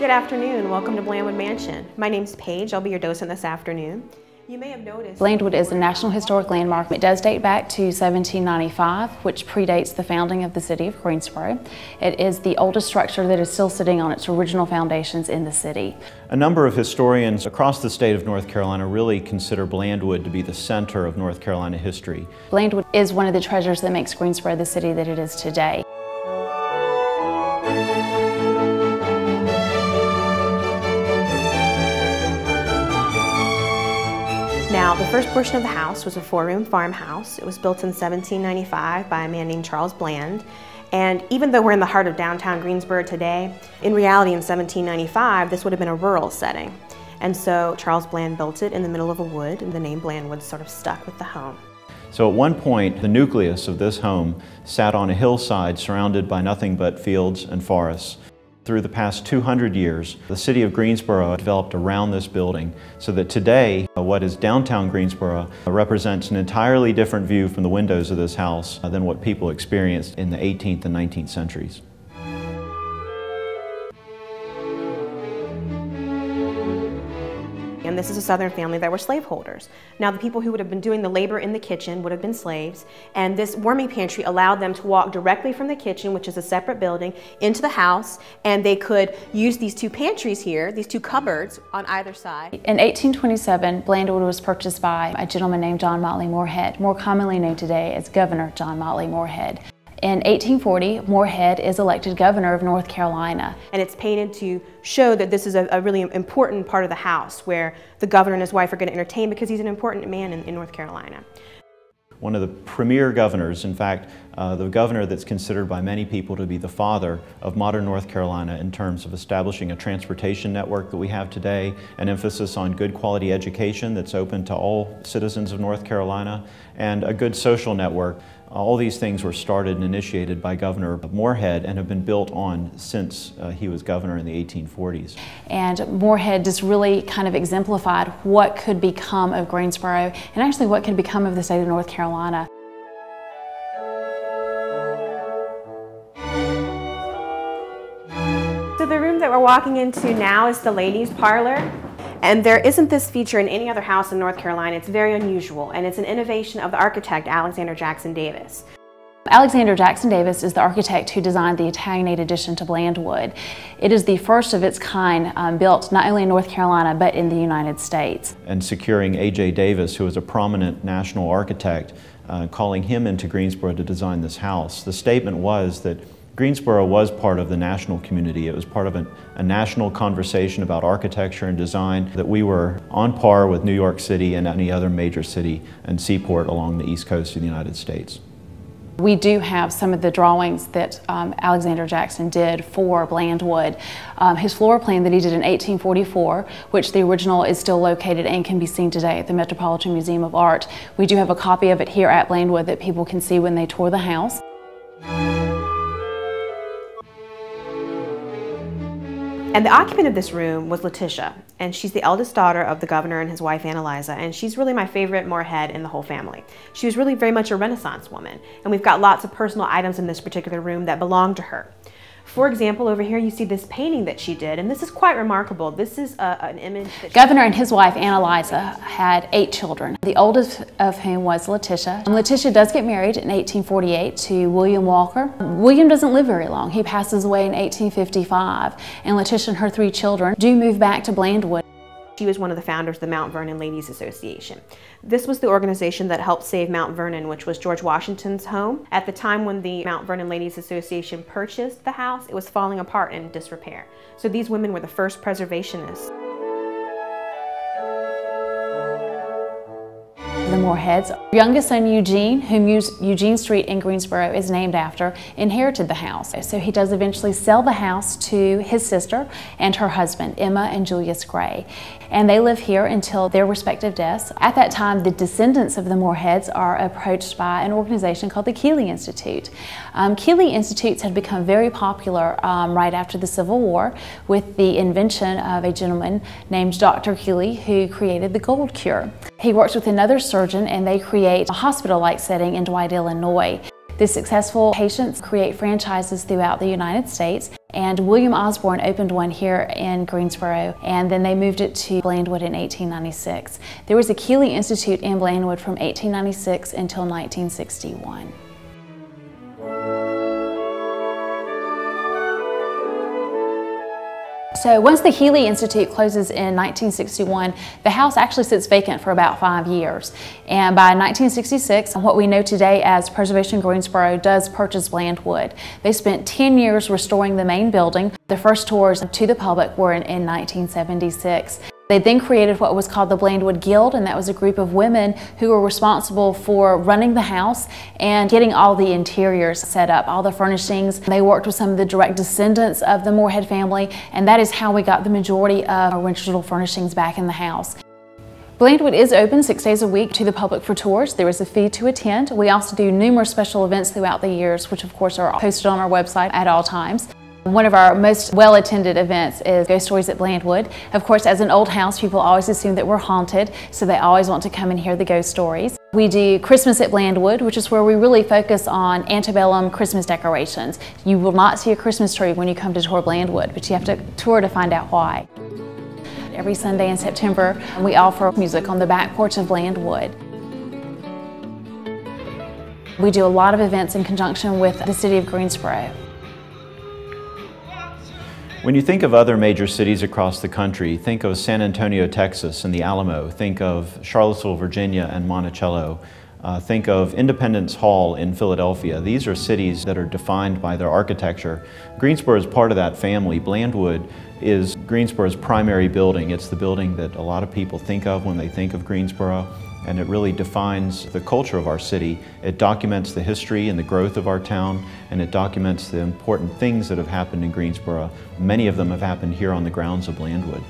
Good afternoon. Welcome to Blandwood Mansion. My name's Paige. I'll be your docent this afternoon. You may have noticed. Blandwood is a National Historic Landmark. It does date back to 1795, which predates the founding of the city of Greensboro. It is the oldest structure that is still sitting on its original foundations in the city. A number of historians across the state of North Carolina really consider Blandwood to be the center of North Carolina history. Blandwood is one of the treasures that makes Greensboro the city that it is today. Now, the first portion of the house was a four-room farmhouse. It was built in 1795 by a man named Charles Bland. And even though we're in the heart of downtown Greensboro today, in reality in 1795, this would have been a rural setting. And so Charles Bland built it in the middle of a wood, and the name Blandwood sort of stuck with the home. So at one point, the nucleus of this home sat on a hillside surrounded by nothing but fields and forests. Through the past 200 years, the city of Greensboro developed around this building so that today, uh, what is downtown Greensboro represents an entirely different view from the windows of this house uh, than what people experienced in the 18th and 19th centuries. And this is a Southern family that were slaveholders. Now, the people who would have been doing the labor in the kitchen would have been slaves, and this warming pantry allowed them to walk directly from the kitchen, which is a separate building, into the house, and they could use these two pantries here, these two cupboards on either side. In 1827, Blandwood was purchased by a gentleman named John Motley Morehead, more commonly known today as Governor John Motley Morehead. In 1840, Morehead is elected governor of North Carolina. And it's painted to show that this is a, a really important part of the house where the governor and his wife are going to entertain because he's an important man in, in North Carolina one of the premier governors, in fact, uh, the governor that's considered by many people to be the father of modern North Carolina in terms of establishing a transportation network that we have today, an emphasis on good quality education that's open to all citizens of North Carolina, and a good social network. All these things were started and initiated by Governor Morehead and have been built on since uh, he was governor in the 1840s. And Morehead just really kind of exemplified what could become of Greensboro and actually what could become of the state of North Carolina. So the room that we're walking into now is the ladies' parlor. And there isn't this feature in any other house in North Carolina. It's very unusual, and it's an innovation of the architect Alexander Jackson Davis. Alexander Jackson Davis is the architect who designed the Italianate addition to Blandwood. It is the first of its kind um, built not only in North Carolina but in the United States. And securing A.J. Davis, who is a prominent national architect, uh, calling him into Greensboro to design this house. The statement was that Greensboro was part of the national community. It was part of a national conversation about architecture and design that we were on par with New York City and any other major city and seaport along the east coast of the United States. We do have some of the drawings that um, Alexander Jackson did for Blandwood. Um, his floor plan that he did in 1844, which the original is still located and can be seen today at the Metropolitan Museum of Art. We do have a copy of it here at Blandwood that people can see when they tour the house. And the occupant of this room was Letitia, and she's the eldest daughter of the governor and his wife Ann Eliza, and she's really my favorite Morehead in the whole family. She was really very much a Renaissance woman, and we've got lots of personal items in this particular room that belong to her. For example, over here you see this painting that she did, and this is quite remarkable. This is a, an image Governor and his wife, Ann Eliza, had eight children, the oldest of whom was Letitia. Um, Letitia does get married in 1848 to William Walker. William doesn't live very long. He passes away in 1855, and Letitia and her three children do move back to Blandwood. She was one of the founders of the Mount Vernon Ladies Association. This was the organization that helped save Mount Vernon, which was George Washington's home. At the time when the Mount Vernon Ladies Association purchased the house, it was falling apart in disrepair. So these women were the first preservationists. The Moreheads. Youngest son Eugene, whom Eugene Street in Greensboro is named after, inherited the house. So he does eventually sell the house to his sister and her husband, Emma and Julius Gray. And they live here until their respective deaths. At that time, the descendants of the Moreheads are approached by an organization called the Keeley Institute. Um, Keeley Institutes had become very popular um, right after the Civil War with the invention of a gentleman named Dr. Keeley who created the gold cure. He works with another surgeon and they create a hospital-like setting in Dwight, Illinois. The successful patients create franchises throughout the United States. And William Osborne opened one here in Greensboro, and then they moved it to Blandwood in 1896. There was a Keeley Institute in Blandwood from 1896 until 1961. So once the Keeley Institute closes in 1961, the house actually sits vacant for about five years. And by 1966, what we know today as Preservation Greensboro does purchase Blandwood. They spent 10 years restoring the main building. The first tours to the public were in, in 1976. They then created what was called the Blandwood Guild, and that was a group of women who were responsible for running the house and getting all the interiors set up, all the furnishings. They worked with some of the direct descendants of the Morehead family, and that is how we got the majority of our original furnishings back in the house. Blandwood is open six days a week to the public for tours. There is a fee to attend. We also do numerous special events throughout the years, which of course are posted on our website at all times. One of our most well-attended events is Ghost Stories at Blandwood. Of course, as an old house, people always assume that we're haunted, so they always want to come and hear the ghost stories. We do Christmas at Blandwood, which is where we really focus on antebellum Christmas decorations. You will not see a Christmas tree when you come to tour Blandwood, but you have to tour to find out why. Every Sunday in September, we offer music on the back porch of Blandwood. We do a lot of events in conjunction with the City of Greensboro. When you think of other major cities across the country, think of San Antonio, Texas and the Alamo. Think of Charlottesville, Virginia and Monticello. Uh, think of Independence Hall in Philadelphia. These are cities that are defined by their architecture. Greensboro is part of that family. Blandwood is Greensboro's primary building. It's the building that a lot of people think of when they think of Greensboro and it really defines the culture of our city. It documents the history and the growth of our town, and it documents the important things that have happened in Greensboro. Many of them have happened here on the grounds of Blandwood.